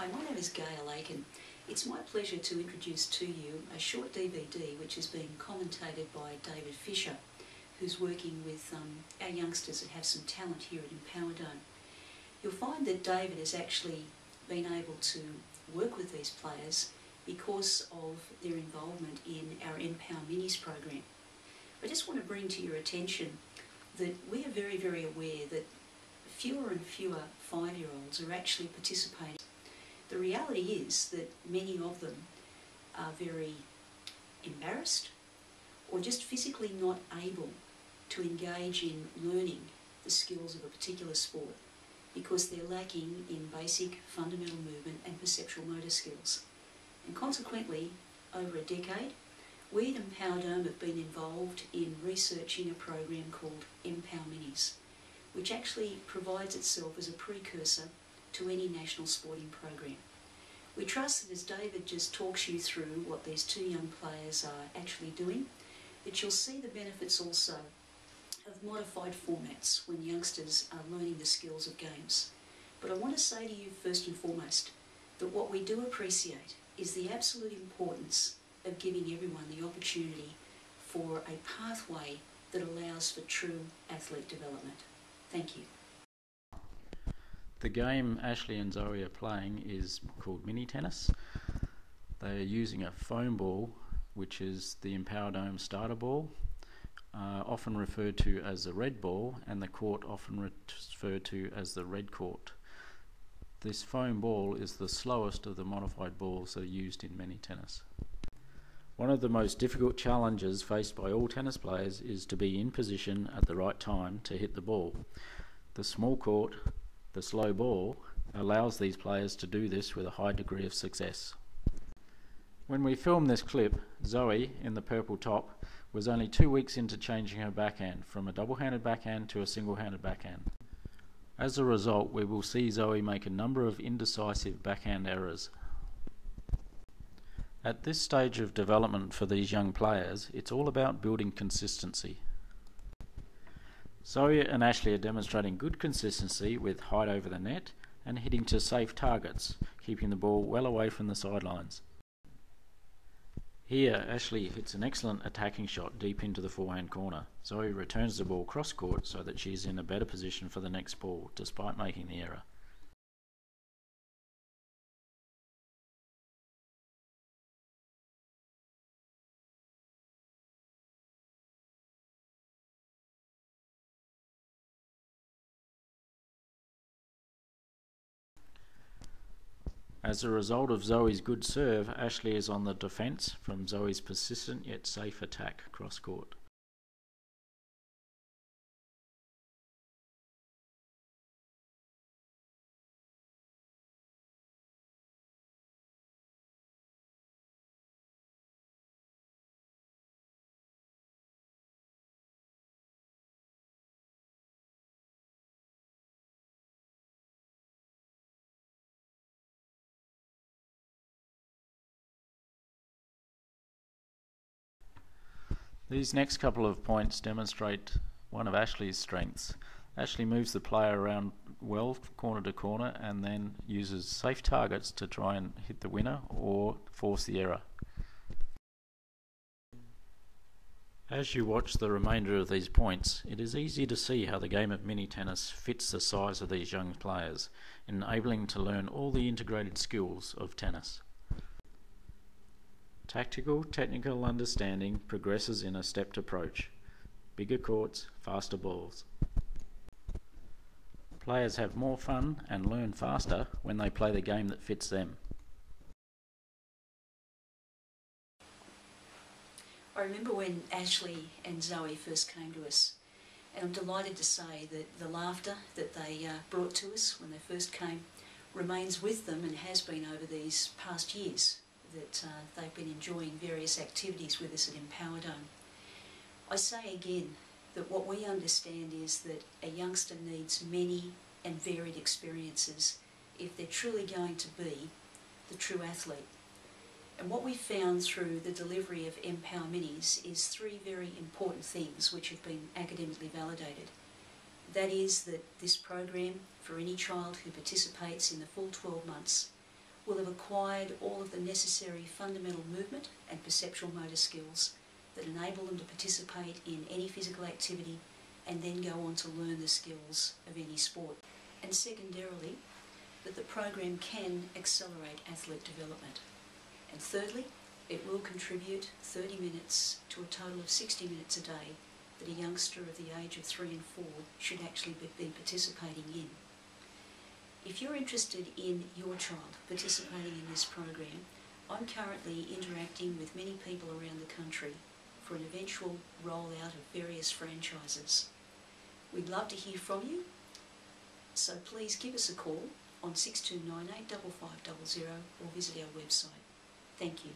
Hi, my name is Gail Aiken. It's my pleasure to introduce to you a short DVD which is being commentated by David Fisher, who's working with um, our youngsters that have some talent here at mpowerdome. You'll find that David has actually been able to work with these players because of their involvement in our mpower Minis program. I just want to bring to your attention that we are very, very aware that fewer and fewer five-year-olds are actually participating. The reality is that many of them are very embarrassed or just physically not able to engage in learning the skills of a particular sport because they're lacking in basic fundamental movement and perceptual motor skills. And consequently, over a decade, we at mpowerdome have been involved in researching a program called mpower Minis, which actually provides itself as a precursor to any national sporting program. We trust that as David just talks you through what these two young players are actually doing, that you'll see the benefits also of modified formats when youngsters are learning the skills of games. But I want to say to you first and foremost that what we do appreciate is the absolute importance of giving everyone the opportunity for a pathway that allows for true athlete development. Thank you. The game Ashley and Zoe are playing is called mini tennis. They are using a foam ball, which is the mpowerdome starter ball, uh, often referred to as the red ball, and the court often referred to as the red court. This foam ball is the slowest of the modified balls that are used in mini tennis. One of the most difficult challenges faced by all tennis players is to be in position at the right time to hit the ball. The small court, the slow ball, allows these players to do this with a high degree of success. When we filmed this clip, Zoe, in the purple top, was only two weeks into changing her backhand from a double-handed backhand to a single-handed backhand. As a result, we will see Zoe make a number of indecisive backhand errors. At this stage of development for these young players, it's all about building consistency. Zoe and Ashley are demonstrating good consistency with height over the net and hitting to safe targets, keeping the ball well away from the sidelines. Here, Ashley hits an excellent attacking shot deep into the forehand corner. Zoe returns the ball cross court so that she's in a better position for the next ball, despite making the error. As a result of Zoe's good serve, Ashley is on the defence from Zoe's persistent yet safe attack cross court. These next couple of points demonstrate one of Ashley's strengths. Ashley moves the player around well corner to corner and then uses safe targets to try and hit the winner or force the error. As you watch the remainder of these points, it is easy to see how the game of mini tennis fits the size of these young players, enabling to learn all the integrated skills of tennis. Tactical technical understanding progresses in a stepped approach. Bigger courts, faster balls. Players have more fun and learn faster when they play the game that fits them. I remember when Ashley and Zoe first came to us, and I'm delighted to say that the laughter that they uh, brought to us when they first came remains with them and has been over these past years that uh, they've been enjoying various activities with us at mpowerdome. I say again that what we understand is that a youngster needs many and varied experiences if they're truly going to be the true athlete. And what we found through the delivery of mpower Minis is three very important things which have been academically validated. That is that this program, for any child who participates in the full 12 months, will have acquired all of the necessary fundamental movement and perceptual motor skills that enable them to participate in any physical activity and then go on to learn the skills of any sport. And secondarily, that the program can accelerate athlete development. And thirdly, it will contribute 30 minutes to a total of 60 minutes a day that a youngster of the age of 3 and 4 should actually be participating in. If you're interested in your child participating in this program, I'm currently interacting with many people around the country for an eventual rollout of various franchises. We'd love to hear from you, so please give us a call on 6298 5500 or visit our website. Thank you.